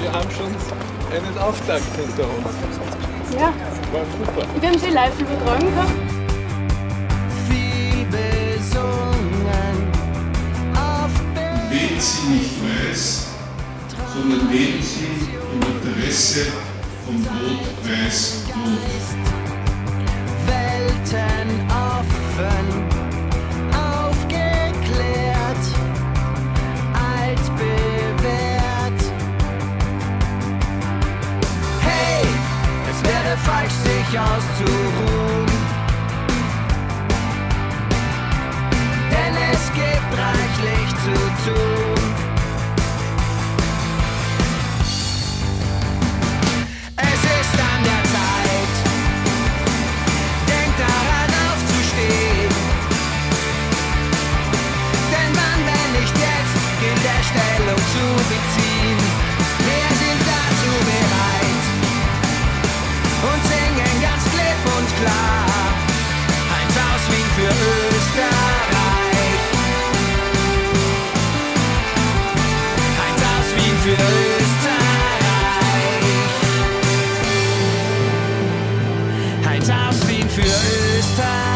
Wir haben schon einen Auftakt hinter uns. Ja, War super. wir haben sie live übertragen auf wählen Sie nicht weiß, sondern wählen Sie im Interesse von Rot-Weiß-Rot. Welten offen, aufgeklärt, altbewährt. Hey, es wäre falsch, sich auszuruhen. Klar. Eins aus Wien für Österreich. Eins aus Wien für Österreich. Eins aus Wien für Österreich.